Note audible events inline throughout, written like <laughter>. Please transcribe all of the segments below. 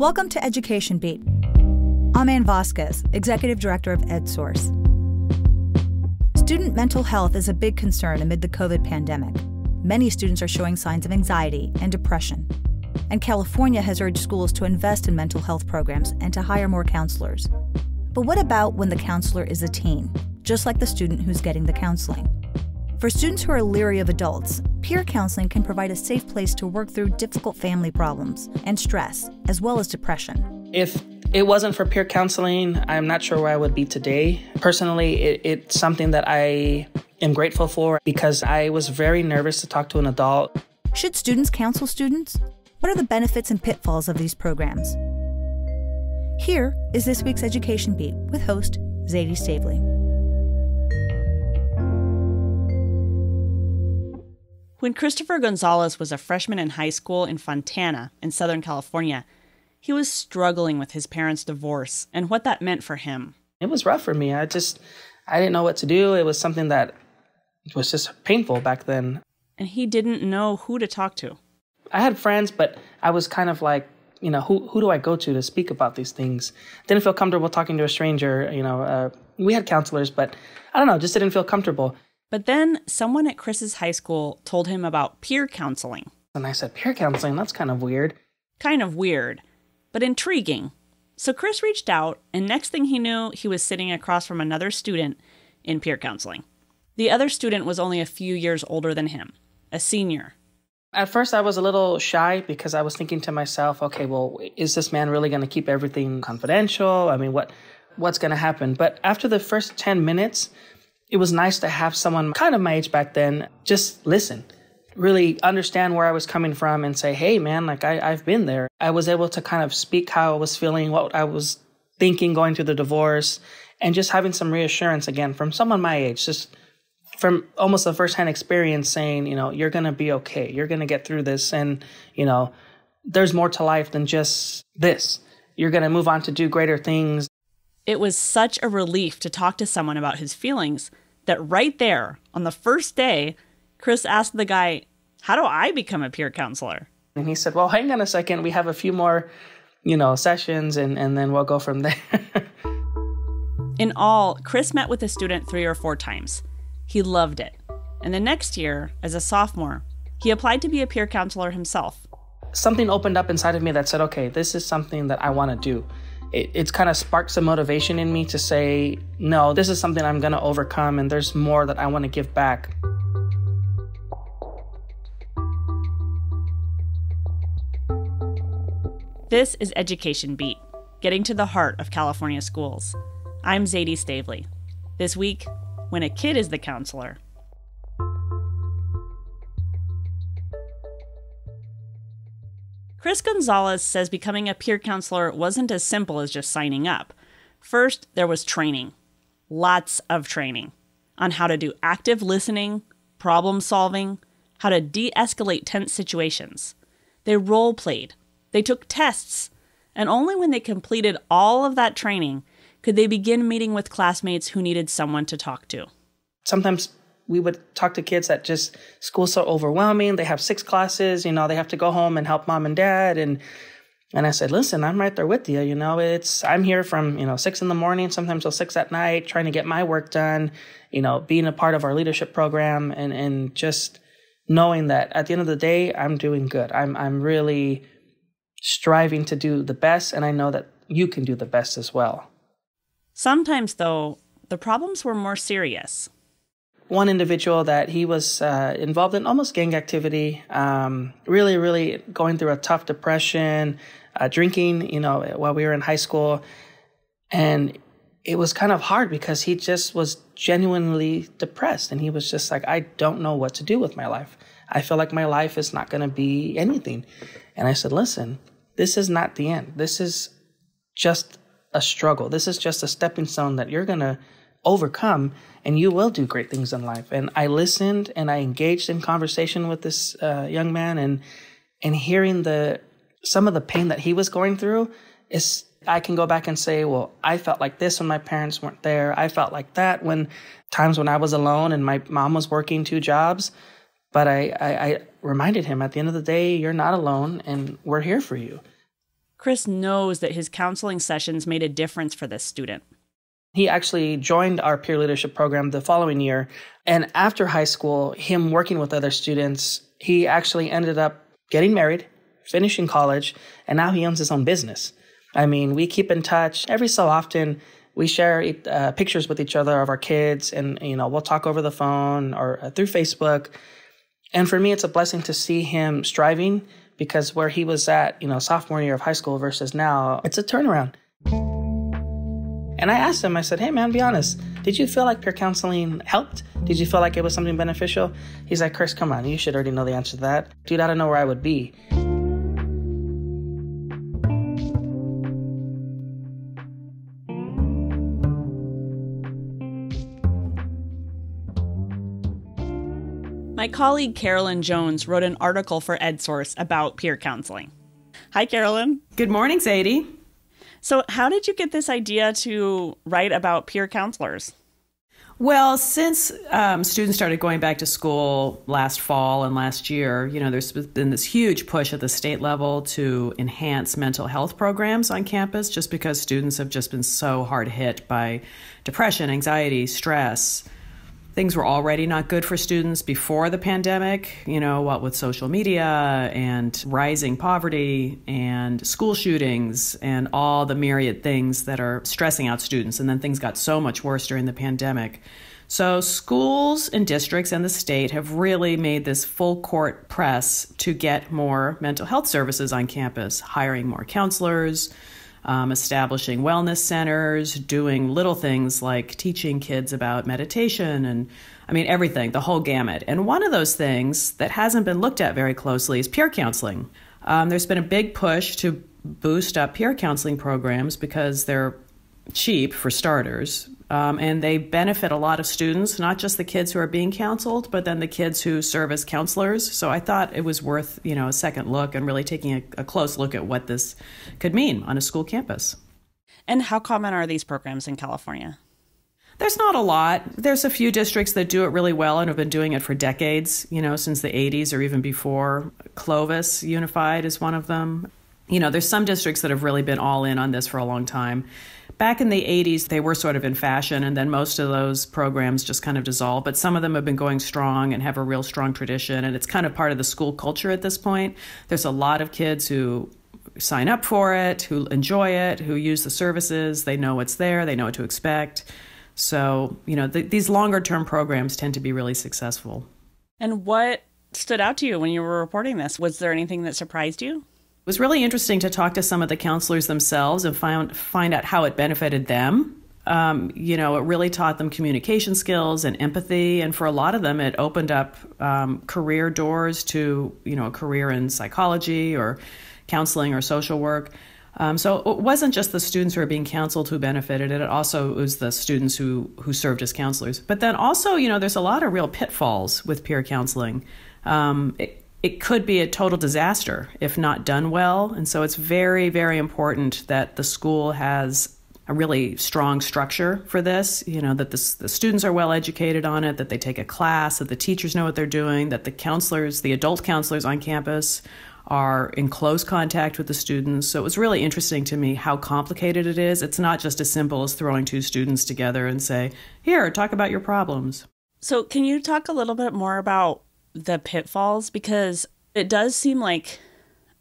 Welcome to Education Beat. I'm Ann Vasquez, Executive Director of EdSource. Student mental health is a big concern amid the COVID pandemic. Many students are showing signs of anxiety and depression. And California has urged schools to invest in mental health programs and to hire more counselors. But what about when the counselor is a teen, just like the student who's getting the counseling? For students who are leery of adults, peer counseling can provide a safe place to work through difficult family problems and stress, as well as depression. If it wasn't for peer counseling, I'm not sure where I would be today. Personally, it, it's something that I am grateful for because I was very nervous to talk to an adult. Should students counsel students? What are the benefits and pitfalls of these programs? Here is this week's Education Beat with host Zadie Stavely. When Christopher Gonzalez was a freshman in high school in Fontana, in Southern California, he was struggling with his parents' divorce and what that meant for him. It was rough for me. I just, I didn't know what to do. It was something that was just painful back then. And he didn't know who to talk to. I had friends, but I was kind of like, you know, who who do I go to to speak about these things? Didn't feel comfortable talking to a stranger. You know, uh, we had counselors, but I don't know, just didn't feel comfortable. But then someone at Chris's high school told him about peer counseling. And I said, peer counseling? That's kind of weird. Kind of weird, but intriguing. So Chris reached out, and next thing he knew, he was sitting across from another student in peer counseling. The other student was only a few years older than him, a senior. At first, I was a little shy because I was thinking to myself, okay, well, is this man really going to keep everything confidential? I mean, what what's going to happen? But after the first 10 minutes, it was nice to have someone kind of my age back then just listen, really understand where I was coming from and say, hey, man, like I, I've been there. I was able to kind of speak how I was feeling, what I was thinking going through the divorce, and just having some reassurance again from someone my age, just from almost a firsthand experience saying, you know, you're going to be okay. You're going to get through this. And, you know, there's more to life than just this. You're going to move on to do greater things. It was such a relief to talk to someone about his feelings that right there on the first day, Chris asked the guy, How do I become a peer counselor? And he said, Well, hang on a second. We have a few more, you know, sessions and, and then we'll go from there. <laughs> In all, Chris met with a student three or four times. He loved it. And the next year, as a sophomore, he applied to be a peer counselor himself. Something opened up inside of me that said, okay, this is something that I want to do. It, it's kind of sparked some motivation in me to say, no, this is something I'm going to overcome, and there's more that I want to give back. This is Education Beat, getting to the heart of California schools. I'm Zadie Stavely. This week, when a kid is the counselor. Chris Gonzalez says becoming a peer counselor wasn't as simple as just signing up. First, there was training. Lots of training on how to do active listening, problem solving, how to de escalate tense situations. They role played, they took tests, and only when they completed all of that training could they begin meeting with classmates who needed someone to talk to. Sometimes we would talk to kids that just school's so overwhelming. They have six classes, you know, they have to go home and help mom and dad. And and I said, listen, I'm right there with you. You know, it's I'm here from, you know, six in the morning, sometimes till six at night, trying to get my work done, you know, being a part of our leadership program and and just knowing that at the end of the day, I'm doing good. I'm I'm really striving to do the best and I know that you can do the best as well. Sometimes, though, the problems were more serious. One individual that he was uh, involved in almost gang activity, um, really, really going through a tough depression, uh, drinking, you know, while we were in high school. And it was kind of hard because he just was genuinely depressed. And he was just like, I don't know what to do with my life. I feel like my life is not going to be anything. And I said, listen, this is not the end. This is just a struggle. This is just a stepping stone that you're going to overcome and you will do great things in life. And I listened and I engaged in conversation with this uh, young man and, and hearing the, some of the pain that he was going through is, I can go back and say, well, I felt like this when my parents weren't there. I felt like that when times when I was alone and my mom was working two jobs. But I, I, I reminded him at the end of the day, you're not alone and we're here for you. Chris knows that his counseling sessions made a difference for this student. He actually joined our peer leadership program the following year. And after high school, him working with other students, he actually ended up getting married, finishing college, and now he owns his own business. I mean, we keep in touch every so often. We share uh, pictures with each other of our kids, and you know, we'll talk over the phone or uh, through Facebook. And for me, it's a blessing to see him striving because where he was at, you know, sophomore year of high school versus now, it's a turnaround. And I asked him, I said, hey man, be honest. Did you feel like peer counseling helped? Did you feel like it was something beneficial? He's like, Chris, come on, you should already know the answer to that. Dude, I don't know where I would be. My colleague Carolyn Jones wrote an article for EdSource about peer counseling. Hi, Carolyn. Good morning, Zadie. So, how did you get this idea to write about peer counselors? Well, since um, students started going back to school last fall and last year, you know, there's been this huge push at the state level to enhance mental health programs on campus just because students have just been so hard hit by depression, anxiety, stress things were already not good for students before the pandemic, you know, what with social media and rising poverty and school shootings and all the myriad things that are stressing out students. And then things got so much worse during the pandemic. So, schools and districts and the state have really made this full court press to get more mental health services on campus, hiring more counselors, um, establishing wellness centers, doing little things like teaching kids about meditation and I mean, everything, the whole gamut. And one of those things that hasn't been looked at very closely is peer counseling. Um, there's been a big push to boost up peer counseling programs because they're cheap for starters um, and they benefit a lot of students, not just the kids who are being counseled, but then the kids who serve as counselors. So I thought it was worth, you know, a second look and really taking a, a close look at what this could mean on a school campus. And how common are these programs in California? There's not a lot. There's a few districts that do it really well and have been doing it for decades, you know, since the 80s or even before. Clovis Unified is one of them. You know, there's some districts that have really been all in on this for a long time back in the 80s, they were sort of in fashion, and then most of those programs just kind of dissolved. But some of them have been going strong and have a real strong tradition, and it's kind of part of the school culture at this point. There's a lot of kids who sign up for it, who enjoy it, who use the services. They know what's there, they know what to expect. So, you know, th- these longer term programs tend to be really successful. And what stood out to you when you were reporting this? Was there anything that surprised you? It was really interesting to talk to some of the counselors themselves and find find out how it benefited them. Um, you know, it really taught them communication skills and empathy, and for a lot of them, it opened up um, career doors to you know a career in psychology or counseling or social work. Um, so it wasn't just the students who were being counseled who benefited it; it also was the students who who served as counselors. But then also, you know, there's a lot of real pitfalls with peer counseling. Um, it, it could be a total disaster if not done well. And so it's very, very important that the school has a really strong structure for this. You know, that the, the students are well educated on it, that they take a class, that the teachers know what they're doing, that the counselors, the adult counselors on campus, are in close contact with the students. So it was really interesting to me how complicated it is. It's not just as simple as throwing two students together and say, Here, talk about your problems. So, can you talk a little bit more about the pitfalls because it does seem like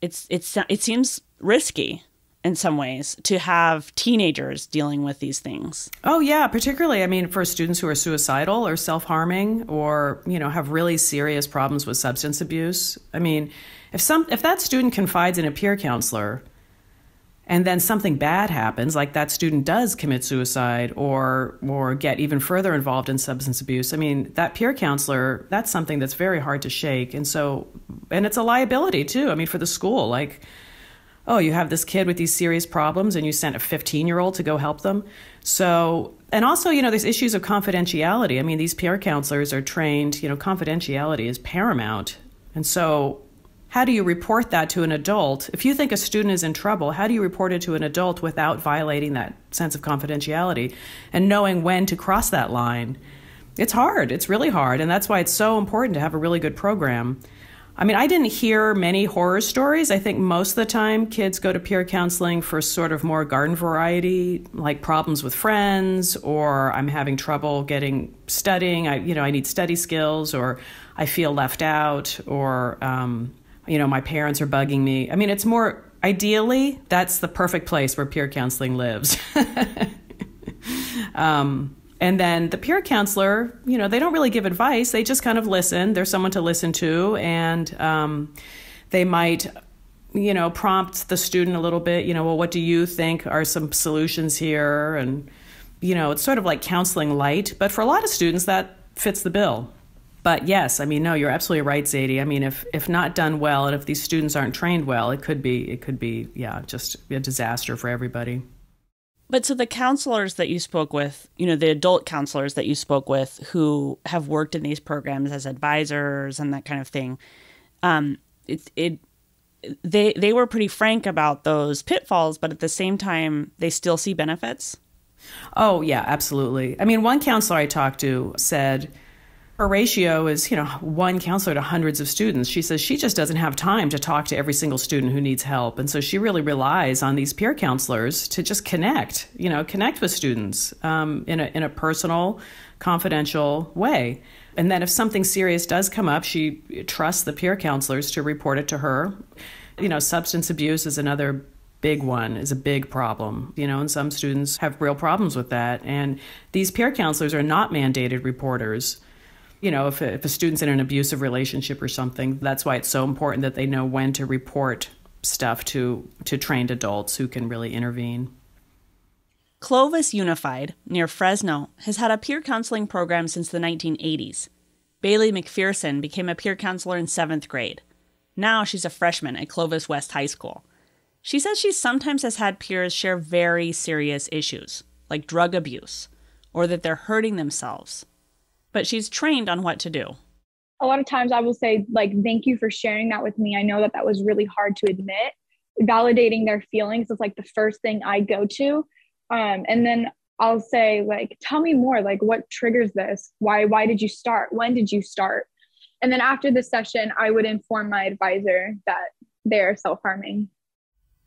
it's it's it seems risky in some ways to have teenagers dealing with these things. Oh yeah, particularly I mean for students who are suicidal or self-harming or you know have really serious problems with substance abuse. I mean, if some if that student confides in a peer counselor, and then something bad happens like that student does commit suicide or or get even further involved in substance abuse. I mean that peer counselor that's something that's very hard to shake. And so and it's a liability too. I mean for the school like oh you have this kid with these serious problems and you sent a 15 year old to go help them. So and also you know there's issues of confidentiality. I mean these peer counselors are trained you know confidentiality is paramount. And so how do you report that to an adult? If you think a student is in trouble, how do you report it to an adult without violating that sense of confidentiality and knowing when to cross that line? It's hard. It's really hard. And that's why it's so important to have a really good program. I mean, I didn't hear many horror stories. I think most of the time kids go to peer counseling for sort of more garden variety, like problems with friends, or I'm having trouble getting studying. I, you know, I need study skills, or I feel left out, or, um, you know, my parents are bugging me. I mean, it's more ideally that's the perfect place where peer counseling lives. <laughs> um, and then the peer counselor, you know, they don't really give advice. They just kind of listen. There's someone to listen to, and um, they might, you know, prompt the student a little bit. You know, well, what do you think are some solutions here? And you know, it's sort of like counseling light, but for a lot of students, that fits the bill. But yes, I mean, no, you're absolutely right, Zadie. I mean, if if not done well, and if these students aren't trained well, it could be it could be yeah, just a disaster for everybody. But so the counselors that you spoke with, you know, the adult counselors that you spoke with who have worked in these programs as advisors and that kind of thing, um, it, it they they were pretty frank about those pitfalls, but at the same time, they still see benefits. Oh yeah, absolutely. I mean, one counselor I talked to said her ratio is, you know, one counselor to hundreds of students. She says she just doesn't have time to talk to every single student who needs help. And so she really relies on these peer counselors to just connect, you know, connect with students um, in, a, in a personal, confidential way. And then if something serious does come up, she trusts the peer counselors to report it to her. You know, substance abuse is another big one is a big problem you know and some students have real problems with that and these peer counselors are not mandated reporters you know, if a, if a student's in an abusive relationship or something, that's why it's so important that they know when to report stuff to to trained adults who can really intervene. Clovis Unified, near Fresno, has had a peer counseling program since the 1980s. Baylee McPherson became a peer counselor in seventh grade. Now she's a freshman at Clovis West High School. She says she sometimes has had peers share very serious issues, like drug abuse, or that they're hurting themselves, but she's trained on what to do. A lot of times I will say, like, thank you for sharing that with me. I know that that was really hard to admit. Validating their feelings is like the first thing I go to. Um, and then I'll say, like, tell me more. Like, what triggers this? Why, why did you start? When did you start? And then after the session, I would inform my advisor that they're self harming.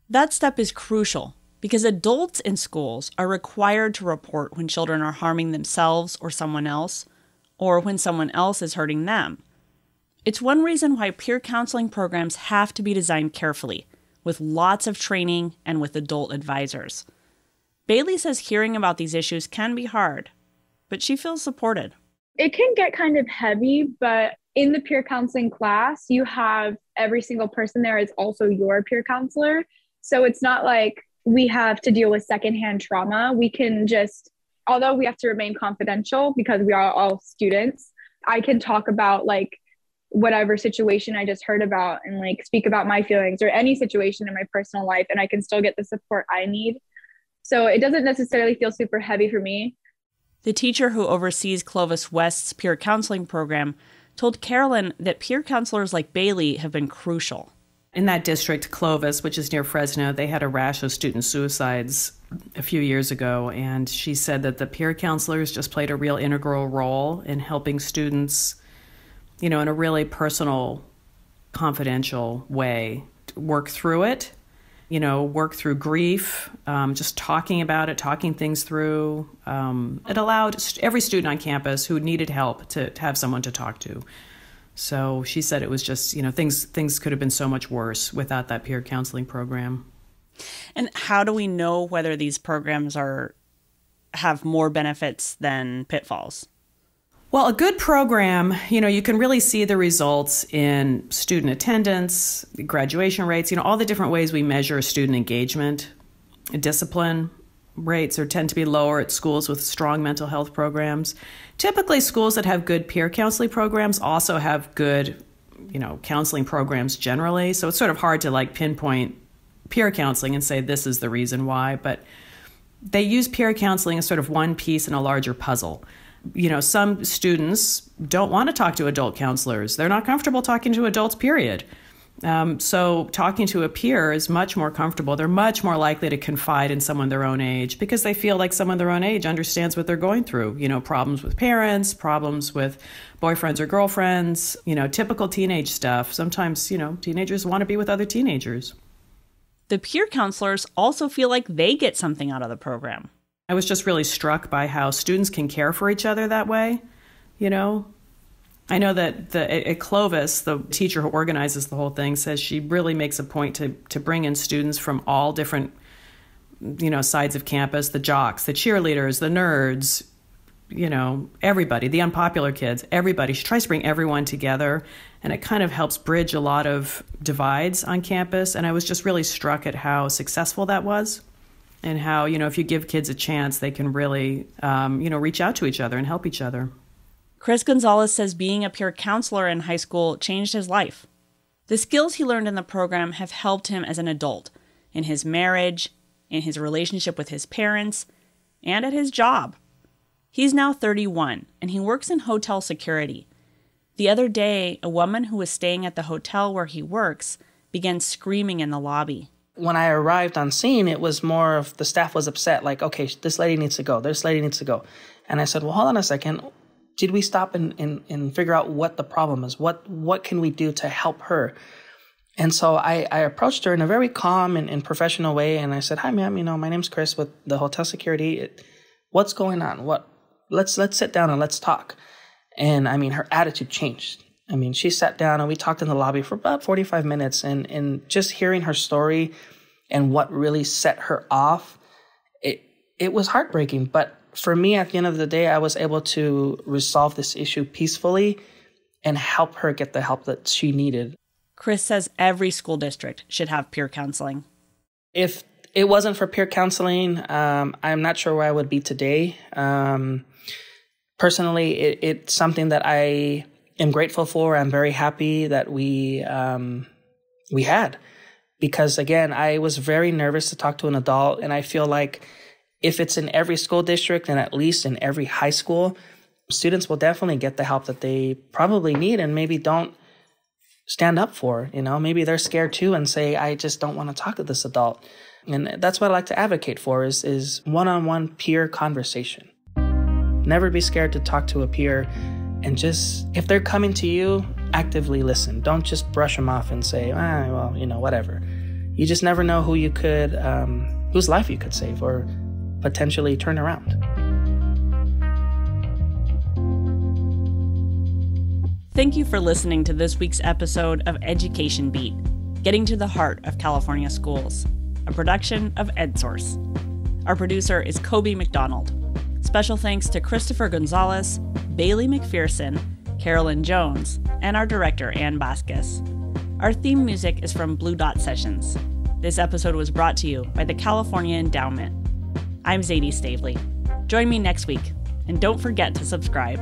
That step is crucial because adults in schools are required to report when children are harming themselves or someone else or when someone else is hurting them. It's one reason why peer counseling programs have to be designed carefully, with lots of training and with adult advisors. Baylee says hearing about these issues can be hard, but she feels supported. It can get kind of heavy, but in the peer counseling class, you have every single person there is also your peer counselor. So it's not like we have to deal with secondhand trauma. We can just although we have to remain confidential because we are all students, I can talk about like whatever situation I just heard about and like speak about my feelings or any situation in my personal life and I can still get the support I need. So it doesn't necessarily feel super heavy for me. The teacher who oversees Clovis West's peer counseling program told Carolyn that peer counselors like Baylee have been crucial. In that district, Clovis, which is near Fresno, they had a rash of student suicides a few years ago, and she said that the peer counselors just played a real integral role in helping students, you know, in a really personal, confidential way, work through it. You know, work through grief, um, just talking about it, talking things through. Um, it allowed every student on campus who needed help to, to have someone to talk to. So she said it was just, you know, things things could have been so much worse without that peer counseling program. And how do we know whether these programs are have more benefits than pitfalls? Well, a good program, you know, you can really see the results in student attendance, graduation rates, you know, all the different ways we measure student engagement. Discipline rates are tend to be lower at schools with strong mental health programs. Typically, schools that have good peer counseling programs also have good, you know, counseling programs generally. So it's sort of hard to like pinpoint peer counseling and say this is the reason why, but they use peer counseling as sort of one piece in a larger puzzle. You know, some students don't want to talk to adult counselors. They're not comfortable talking to adults, period. Um, so talking to a peer is much more comfortable. They're much more likely to confide in someone their own age because they feel like someone their own age understands what they're going through. You know, problems with parents, problems with boyfriends or girlfriends, you know, typical teenage stuff. Sometimes, you know, teenagers want to be with other teenagers. The peer counselors also feel like they get something out of the program. I was just really struck by how students can care for each other that way. You know, I know that the, at Clovis, the teacher who organizes the whole thing, says she really makes a point to, to bring in students from all different, you know, sides of campus the jocks, the cheerleaders, the nerds, you know, everybody, the unpopular kids, everybody. She tries to bring everyone together, and it kind of helps bridge a lot of divides on campus. And I was just really struck at how successful that was and how, you know, if you give kids a chance, they can really, um, you know, reach out to each other and help each other. Chris Gonzalez says being a peer counselor in high school changed his life. The skills he learned in the program have helped him as an adult, in his marriage, in his relationship with his parents, and at his job. He's now 31 and he works in hotel security. The other day, a woman who was staying at the hotel where he works began screaming in the lobby. When I arrived on scene, it was more of the staff was upset, like, okay, this lady needs to go, this lady needs to go. And I said, well, hold on a second did we stop and, and, and figure out what the problem is? What what can we do to help her? And so I, I approached her in a very calm and, and professional way, and I said, "Hi, ma'am. You know, my name's Chris with the hotel security. What's going on? What? Let's let's sit down and let's talk." And I mean, her attitude changed. I mean, she sat down and we talked in the lobby for about forty five minutes, and and just hearing her story and what really set her off, it it was heartbreaking, but for me, at the end of the day, I was able to resolve this issue peacefully and help her get the help that she needed. Chris says every school district should have peer counseling. If it wasn't for peer counseling, um, I'm not sure where I would be today. Um, personally, it, it's something that I am grateful for. I'm very happy that we um, we had because again, I was very nervous to talk to an adult, and I feel like if it's in every school district and at least in every high school, students will definitely get the help that they probably need and maybe don't stand up for. You know, maybe they're scared too and say, I just don't want to talk to this adult. And that's what I like to advocate for is is one-on-one peer conversation. Never be scared to talk to a peer and just if they're coming to you, actively listen. Don't just brush them off and say, ah, well, you know, whatever. You just never know who you could, um, whose life you could save or potentially turn around. Thank you for listening to this week's episode of Education Beat, getting to the heart of California schools, a production of EdSource. Our producer is Kobe McDonald. Special thanks to Christopher Gonzalez, Baylee McPherson, Carolyn Jones, and our director, Ann Vasquez. Our theme music is from Blue Dot Sessions. This episode was brought to you by the California Endowment. I'm Zadie Stavely. Join me next week, and don't forget to subscribe.